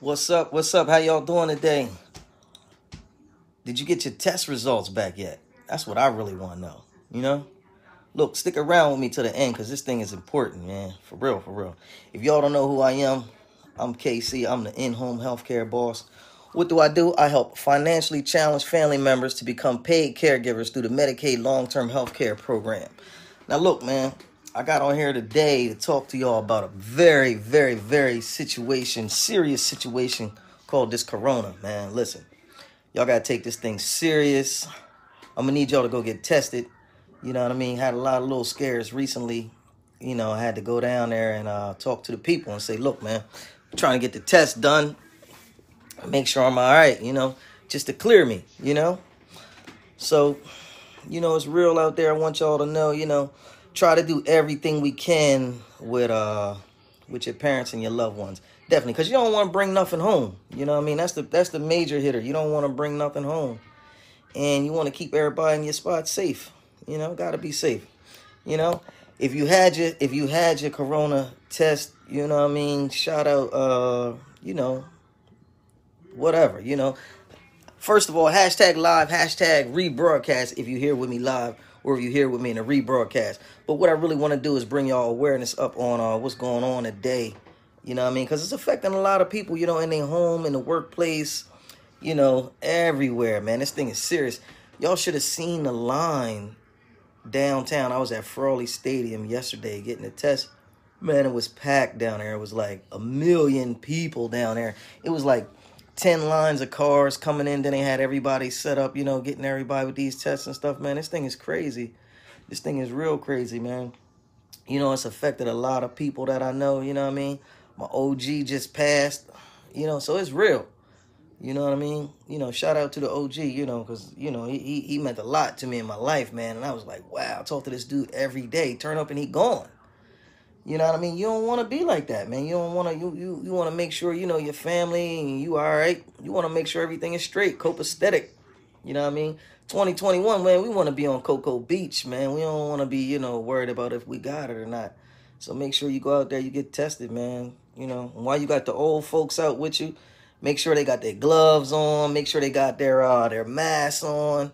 What's up? What's up? How y'all doing today? Did you get your test results back yet? That's what I really want to know. You know? Look, stick around with me to the end because this thing is important, man. For real, for real. If y'all don't know who I am, I'm KC. I'm the in-home healthcare boss. What do I do? I help financially challenged family members to become paid caregivers through the Medicaid long-term healthcare program. Now, look, man, I got on here today to talk to y'all about a very, very, very situation, serious situation called this corona, man. Listen, y'all gotta take this thing serious. I'm gonna need y'all to go get tested. You know what I mean? Had a lot of little scares recently. You know, I had to go down there and uh, talk to the people and say, look, man, I'm trying to get the test done. Make sure I'm all right, you know, just to clear me, you know? So, you know, it's real out there. I want y'all to know, you know, try to do everything we can with uh with your parents and your loved ones. Definitely, because you don't want to bring nothing home. You know what I mean? That's the that's the major hitter. You don't want to bring nothing home. And you want to keep everybody in your spot safe. You know, gotta be safe. You know, if you had your if you had your corona test, you know what I mean, shout out uh, you know, whatever, you know. First of all, hashtag live, hashtag rebroadcast if you here with me live or if you here with me in a rebroadcast. But what I really want to do is bring y'all awareness up on uh, what's going on today. You know what I mean? Because it's affecting a lot of people, you know, in their home, in the workplace, you know, everywhere, man. This thing is serious. Y'all should have seen the line downtown. I was at Frawley Stadium yesterday getting a test. Man, it was packed down there. It was like a million people down there. It was like 10 lines of cars coming in. Then they had everybody set up, you know, getting everybody with these tests and stuff, man. This thing is crazy. This thing is real crazy, man. You know, it's affected a lot of people that I know, you know what I mean? My OG just passed, you know, so it's real. You know what I mean? You know, shout out to the OG, you know, because, you know, he, he, meant a lot to me in my life, man. And I was like, wow, I talk to this dude every day. Turn up and he gone. You know what I mean? You don't want to be like that, man. You don't want to. You you you want to make sure you know your family and you all right. You want to make sure everything is straight, copacetic. You know what I mean? 2021, man. We want to be on Cocoa Beach, man. We don't want to be you know worried about if we got it or not. So make sure you go out there, you get tested, man. You know, and while you got the old folks out with you, make sure they got their gloves on. Make sure they got their uh their masks on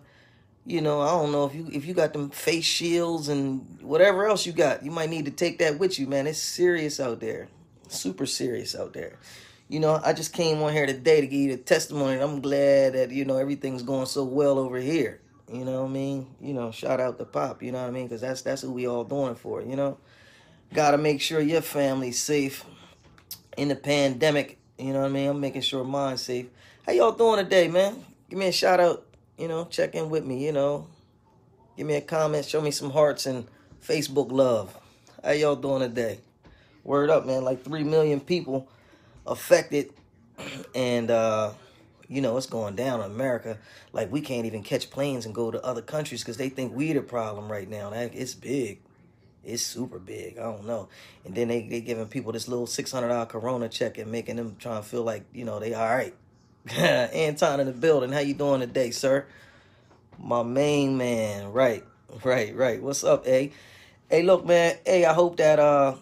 you know, I don't know if you if you got them face shields and whatever else you got, you might need to take that with you, man. It's serious out there. Super serious out there. You know, I just came on here today to give you the testimony. I'm glad that, you know, everything's going so well over here. You know what I mean? You know, shout out to Pop, you know what I mean? Because that's that's who we all doing for, you know? Gotta make sure your family's safe in the pandemic. You know what I mean? I'm making sure mine's safe. How y'all doing today, man? Give me a shout out you know, check in with me, you know. Give me a comment, show me some hearts and Facebook love. How y'all doing today? Word up, man. Like 3 million people affected. And, uh, you know, it's going down in America. Like, we can't even catch planes and go to other countries because they think we the problem right now. It's big. It's super big. I don't know. And then they, they giving people this little $600 corona check and making them try to feel like, you know, they all right. Anton in the building. How you doing today, sir? My main man. Right, right, right. What's up, A? Hey, look, man. Hey, I hope that uh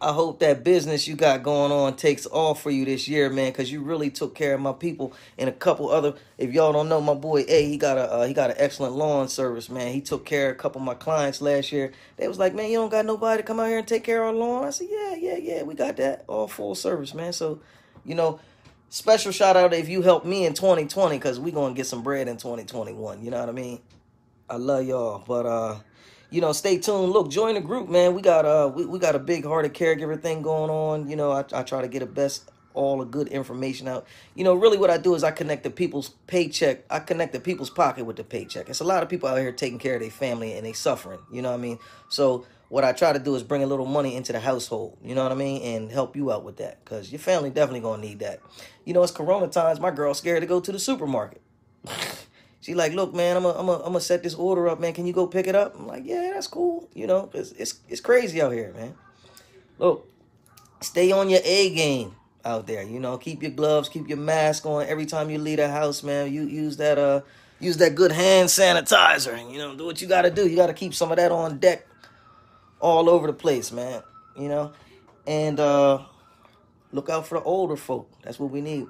I hope that business you got going on takes off for you this year, man, because you really took care of my people and a couple other. If y'all don't know, my boy A, he got a uh, he got an excellent lawn service, man. He took care of a couple of my clients last year. They was like, man, you don't got nobody to come out here and take care of our lawn. I said, yeah, yeah, yeah, we got that all full service, man. So, you know, Special shout out if you help me in 2020 because we going to get some bread in 2021. You know what I mean? I love y'all. But, uh, you know, stay tuned. Look, join the group, man. We got uh we, we got a big hearted caregiver thing going on. You know, I, I try to get the best all the good information out. You know, really what I do is I connect the people's paycheck. I connect the people's pocket with the paycheck. It's a lot of people out here taking care of their family and they suffering. You know what I mean? So what I try to do is bring a little money into the household, you know what I mean, and help you out with that because your family definitely gonna need that. You know, it's Corona times. My girl's scared to go to the supermarket. she like, look, man, I'm gonna I'm I'm gonna set this order up, man. Can you go pick it up? I'm like, yeah, that's cool. You know, it's it's it's crazy out here, man. Look, stay on your A game out there. You know, keep your gloves, keep your mask on every time you leave the house, man. You use that uh use that good hand sanitizer. You know, do what you got to do. You got to keep some of that on deck all over the place, man. You know, and uh, Look out for the older folk. That's what we need.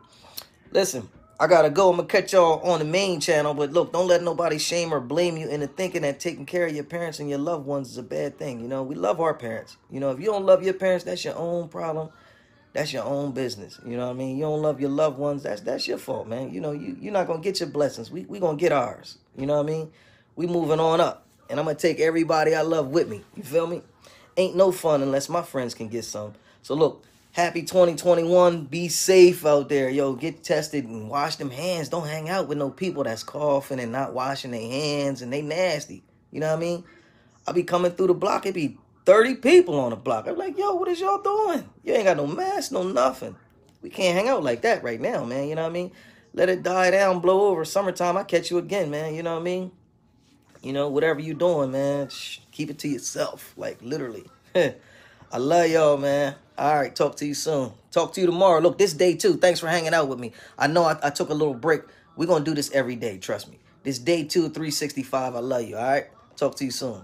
Listen, I gotta go. I'm gonna catch y'all on the main channel. But look, don't let nobody shame or blame you into thinking that taking care of your parents and your loved ones is a bad thing. You know, we love our parents. You know, if you don't love your parents, that's your own problem. That's your own business. You know what I mean? You don't love your loved ones, that's that's your fault, man. You know, you, you're not gonna get your blessings. We we gonna get ours. You know what I mean? We moving on up. And I'm gonna take everybody I love with me. You feel me? Ain't no fun unless my friends can get some. So look, happy 2021. Be safe out there. Yo, get tested and wash them hands. Don't hang out with no people that's coughing and not washing their hands and they nasty. You know what I mean? I'll be coming through the block. It be 30 people on the block. I'm like, yo, what is y'all doing? You ain't got no mask, no nothing. We can't hang out like that right now, man. You know what I mean? Let it die down, blow over. Summertime, I catch you again, man. You know what I mean? You know, whatever you doing, man, keep it to yourself. Like, literally. I love y'all, man. All right, talk to you soon. Talk to you tomorrow. Look, this day two. Thanks for hanging out with me. I know I, I took a little break. We're to do this every day. Trust me. This day two, 365. I love you. All right. Talk to you soon.